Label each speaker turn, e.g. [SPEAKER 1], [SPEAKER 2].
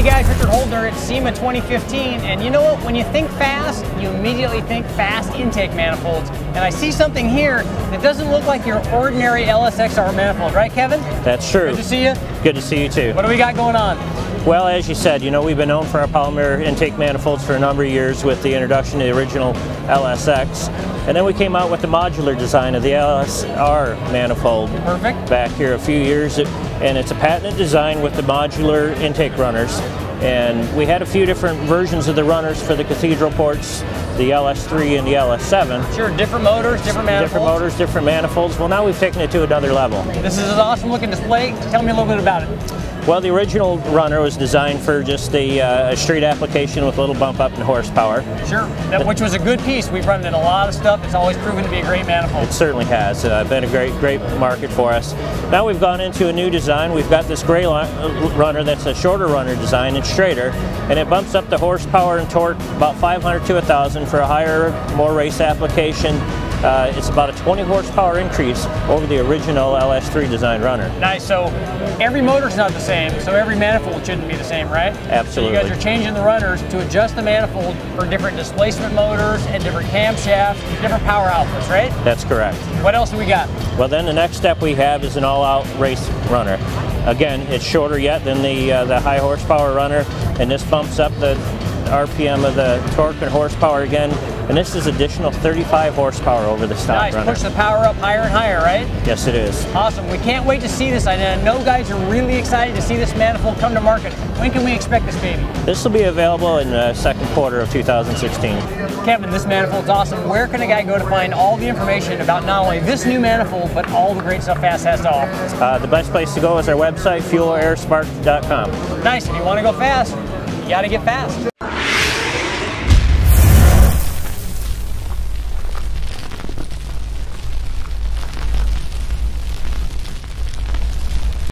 [SPEAKER 1] Hey guys, Richard Holdener at SEMA 2015, and you know what? When you think fast, you immediately think fast intake manifolds. And I see something here that doesn't look like your ordinary LSXR manifold, right Kevin?
[SPEAKER 2] That's true.
[SPEAKER 1] Good to see you.
[SPEAKER 2] Good to see you too.
[SPEAKER 1] What do we got going on?
[SPEAKER 2] Well, as you said, you know, we've been known for our polymer intake manifolds for a number of years with the introduction of the original LSX. And then we came out with the modular design of the LSR manifold.
[SPEAKER 1] Perfect.
[SPEAKER 2] Back here a few years. And it's a patented design with the modular intake runners. And we had a few different versions of the runners for the cathedral ports, the LS3 and the LS7.
[SPEAKER 1] Sure, different motors, different manifolds.
[SPEAKER 2] Different motors, different manifolds. Well, now we've taken it to another level.
[SPEAKER 1] This is an awesome looking display. Tell me a little bit about it.
[SPEAKER 2] Well, the original runner was designed for just a, uh, a street application with a little bump up in horsepower.
[SPEAKER 1] Sure, that, which was a good piece. We've run it in a lot of stuff. It's always proven to be a great manifold.
[SPEAKER 2] It certainly has. Uh, been a great, great market for us. Now we've gone into a new design. We've got this gray runner that's a shorter runner design and straighter, and it bumps up the horsepower and torque about 500 to 1,000 for a higher, more race application. Uh, it's about a 20 horsepower increase over the original LS3 design runner.
[SPEAKER 1] Nice. So every motor's not the same, so every manifold shouldn't be the same, right?
[SPEAKER 2] Absolutely.
[SPEAKER 1] So you guys are changing the runners to adjust the manifold for different displacement motors and different camshafts, different power outputs, right?
[SPEAKER 2] That's correct.
[SPEAKER 1] What else do we got?
[SPEAKER 2] Well, then the next step we have is an all-out race runner. Again, it's shorter yet than the uh, the high horsepower runner, and this bumps up the RPM of the torque and horsepower again and this is additional 35 horsepower over the stock
[SPEAKER 1] nice.
[SPEAKER 2] runner.
[SPEAKER 1] Push the power up higher and higher, right?
[SPEAKER 2] Yes, it is.
[SPEAKER 1] Awesome. We can't wait to see this. I know guys are really excited to see this manifold come to market. When can we expect this baby?
[SPEAKER 2] This will be available in the second quarter of 2016.
[SPEAKER 1] Kevin, this manifold's awesome. Where can a guy go to find all the information about not only this new manifold, but all the great stuff Fast has to offer?
[SPEAKER 2] Uh, the best place to go is our website, fuelairspark.com.
[SPEAKER 1] Nice. If you want to go fast, you got to get fast.